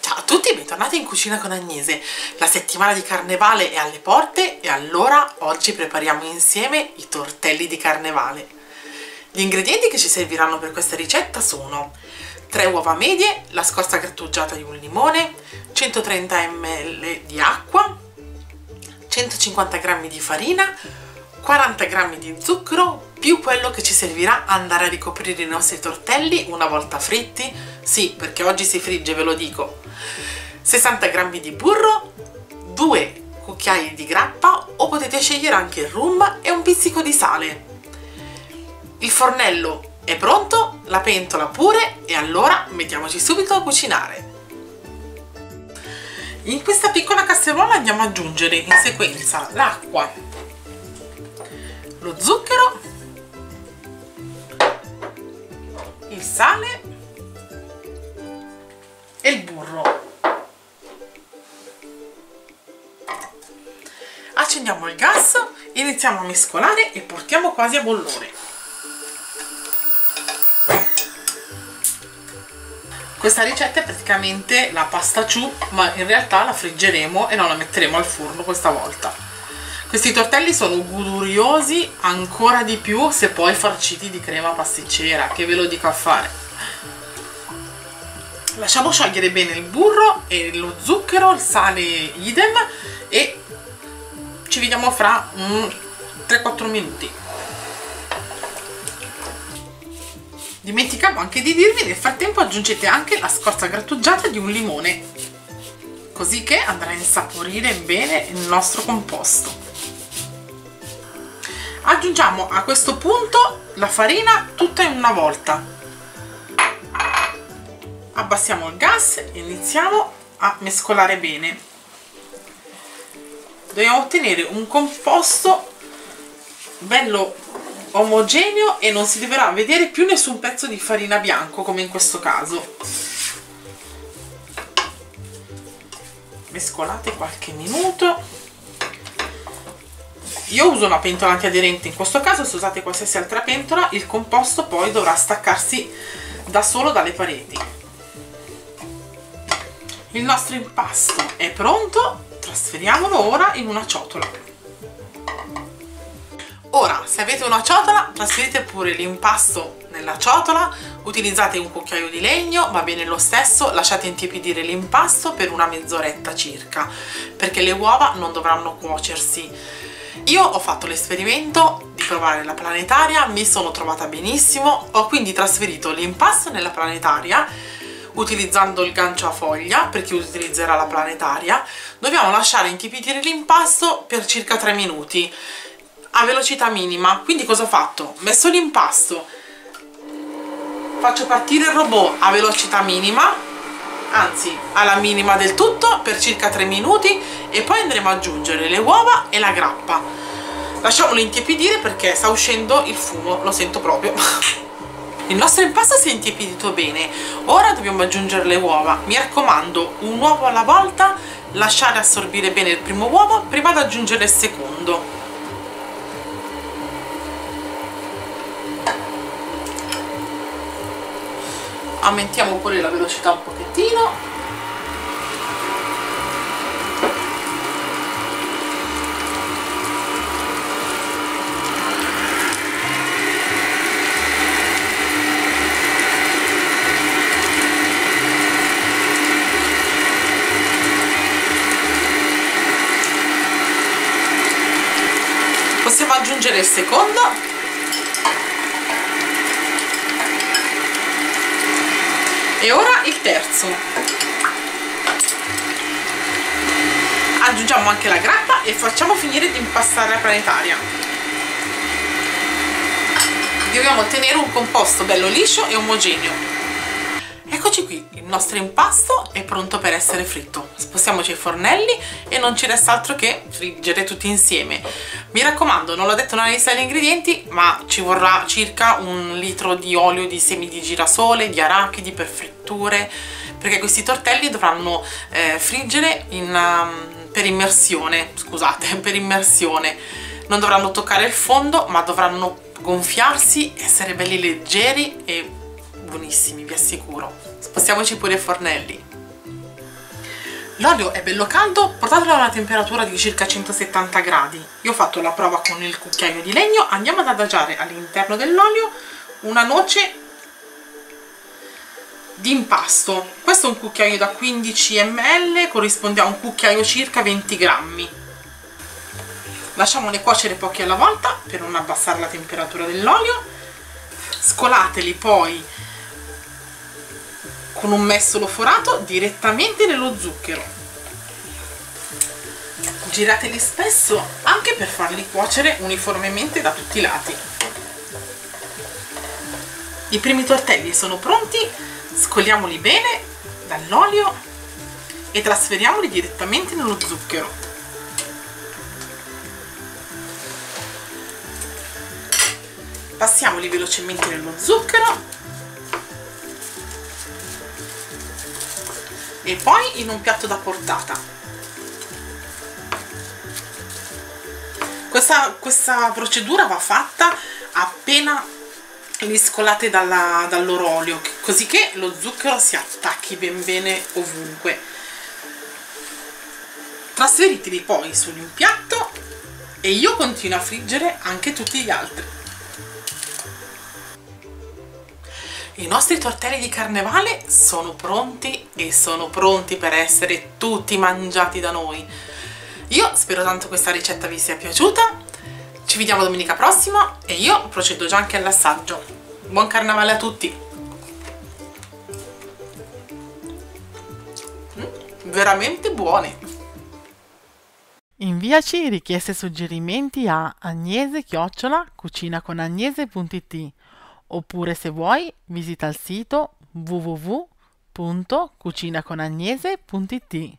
Ciao a tutti e bentornati in Cucina con Agnese. La settimana di carnevale è alle porte e allora oggi prepariamo insieme i tortelli di carnevale. Gli ingredienti che ci serviranno per questa ricetta sono 3 uova medie, la scorza grattugiata di un limone, 130 ml di acqua, 150 g di farina, 40 g di zucchero più quello che ci servirà andare a ricoprire i nostri tortelli una volta fritti? Sì perché oggi si frigge ve lo dico. 60 g di burro 2 cucchiai di grappa o potete scegliere anche il rum e un pizzico di sale. Il fornello è pronto la pentola pure e allora mettiamoci subito a cucinare. In questa piccola casseruola andiamo ad aggiungere in sequenza l'acqua lo zucchero, il sale e il burro. Accendiamo il gas, iniziamo a mescolare e portiamo quasi a bollore. Questa ricetta è praticamente la pasta ciù, ma in realtà la friggeremo e non la metteremo al forno questa volta. Questi tortelli sono goduriosi ancora di più se poi farciti di crema pasticcera, che ve lo dico a fare. Lasciamo sciogliere bene il burro e lo zucchero, il sale idem e ci vediamo fra 3-4 minuti. Dimenticavo anche di dirvi, nel frattempo aggiungete anche la scorza grattugiata di un limone, così che andrà a insaporire bene il nostro composto aggiungiamo a questo punto la farina tutta in una volta. Abbassiamo il gas e iniziamo a mescolare bene. Dobbiamo ottenere un composto bello omogeneo e non si dovrà vedere più nessun pezzo di farina bianco come in questo caso. Mescolate qualche minuto io uso una pentola antiaderente in questo caso se usate qualsiasi altra pentola il composto poi dovrà staccarsi da solo dalle pareti. Il nostro impasto è pronto trasferiamolo ora in una ciotola. Ora se avete una ciotola trasferite pure l'impasto nella ciotola utilizzate un cucchiaio di legno va bene lo stesso lasciate intiepidire l'impasto per una mezz'oretta circa perché le uova non dovranno cuocersi io ho fatto l'esperimento di provare la planetaria, mi sono trovata benissimo, ho quindi trasferito l'impasto nella planetaria utilizzando il gancio a foglia per chi utilizzerà la planetaria. Dobbiamo lasciare intipidire l'impasto per circa 3 minuti a velocità minima. Quindi cosa ho fatto? ho messo l'impasto. Faccio partire il robot a velocità minima anzi alla minima del tutto per circa 3 minuti e poi andremo ad aggiungere le uova e la grappa. Lasciamolo intiepidire perché sta uscendo il fumo lo sento proprio. Il nostro impasto si è intiepidito bene. Ora dobbiamo aggiungere le uova. Mi raccomando un uovo alla volta lasciare assorbire bene il primo uovo prima di aggiungere il secondo aumentiamo pure la velocità un pochettino. Possiamo aggiungere il secondo e ora il terzo. Aggiungiamo anche la grappa e facciamo finire di impastare la planetaria. Dobbiamo ottenere un composto bello liscio e omogeneo. Eccoci qui il nostro impasto è pronto per essere fritto. Spostiamoci ai fornelli e non ci resta altro che friggere tutti insieme. Mi raccomando non l'ho detto nella lista degli ingredienti ma ci vorrà circa un litro di olio di semi di girasole di arachidi per fritture perché questi tortelli dovranno eh, friggere in, um, per immersione scusate per immersione. Non dovranno toccare il fondo ma dovranno gonfiarsi essere belli leggeri e buonissimi vi assicuro. Spostiamoci pure ai fornelli. L'olio è bello caldo, portatelo a una temperatura di circa 170 gradi. Io ho fatto la prova con il cucchiaio di legno, andiamo ad adagiare all'interno dell'olio una noce di impasto. Questo è un cucchiaio da 15 ml, corrisponde a un cucchiaio circa 20 grammi. Lasciamole cuocere pochi alla volta per non abbassare la temperatura dell'olio. Scolateli poi con un mestolo forato direttamente nello zucchero. Girateli spesso anche per farli cuocere uniformemente da tutti i lati. I primi tortelli sono pronti, scoliamoli bene dall'olio e trasferiamoli direttamente nello zucchero. Passiamoli velocemente nello zucchero e poi in un piatto da portata questa, questa procedura va fatta appena li scolate dall'orolio così che lo zucchero si attacchi ben bene ovunque trasferiteli poi su un piatto e io continuo a friggere anche tutti gli altri I nostri tortelli di carnevale sono pronti e sono pronti per essere tutti mangiati da noi. Io spero tanto questa ricetta vi sia piaciuta, ci vediamo domenica prossima e io procedo già anche all'assaggio. Buon carnevale a tutti! Veramente buone! Inviaci richieste e suggerimenti a agnese-cucinaconagnese.it oppure se vuoi visita il sito www.cucinaconagnese.it